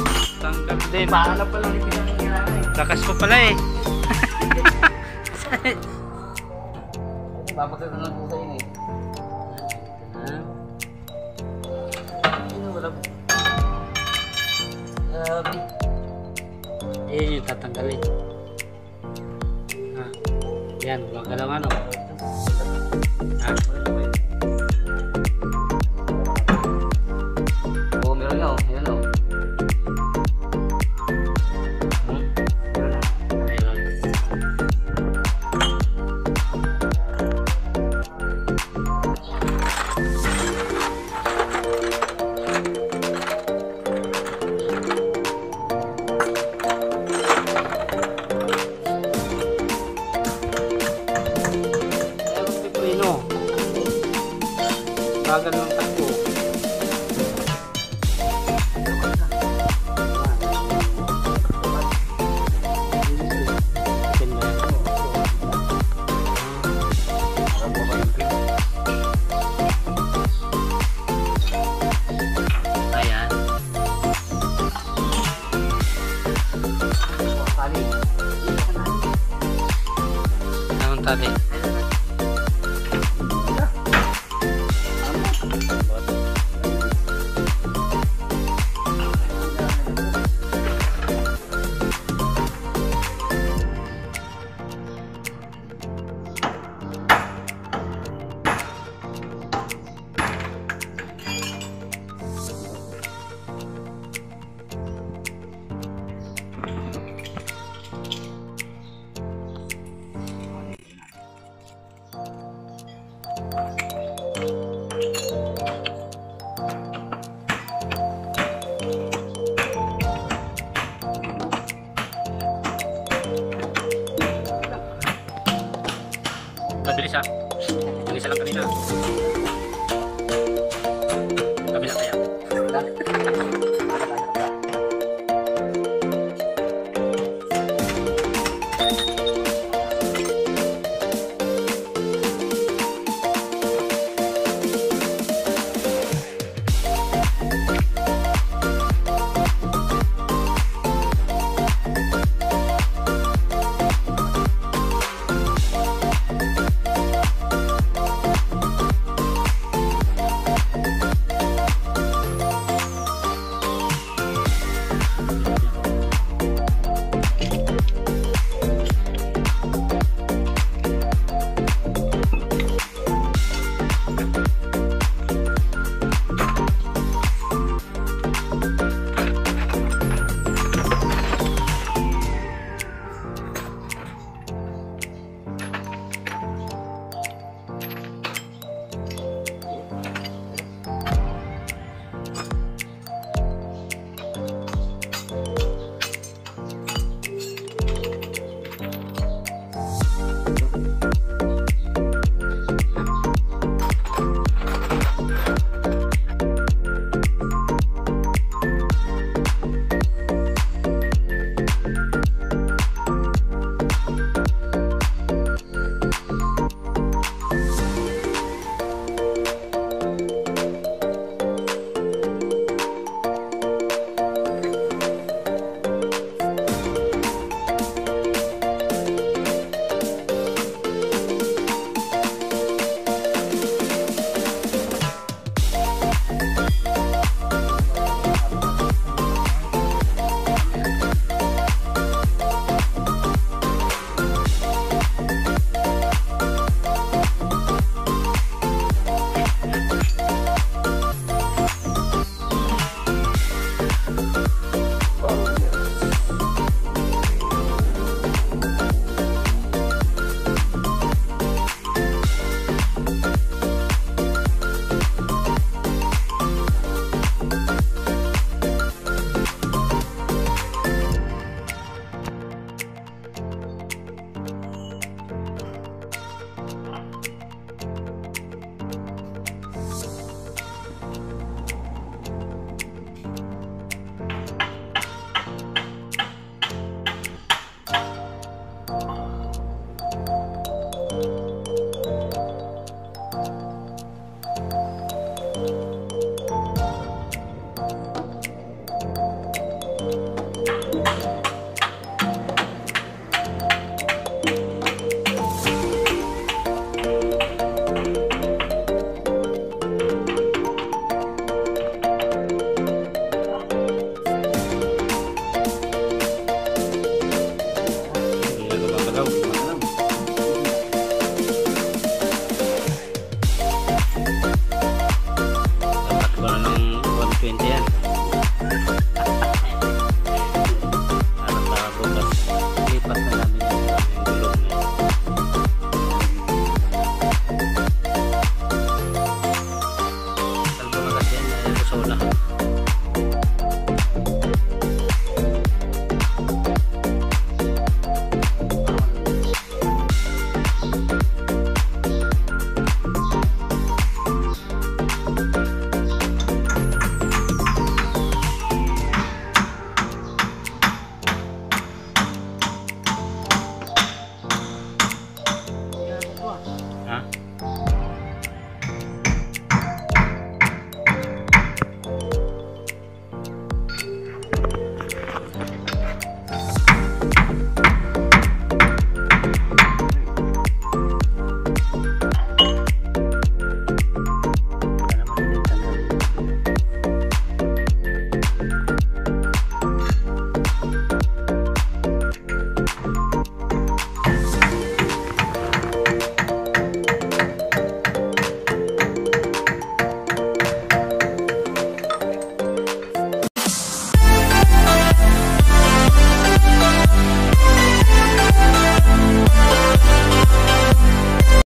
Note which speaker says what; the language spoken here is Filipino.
Speaker 1: Sus, tanggal din.
Speaker 2: Paano pa lang ipinang nangyari?
Speaker 1: Lakas mo pala eh.
Speaker 2: Babagay na lang sa inyo eh. Grabe.
Speaker 1: Yan yung tatanggalin. Ah, yan, wala ka lang ano. Ah,
Speaker 2: Bagal ng takbo. Ayan.
Speaker 1: Anong tali?
Speaker 2: Mabilis ah. ha. Yung isa
Speaker 1: lang
Speaker 2: kanina.
Speaker 1: Kabila kaya.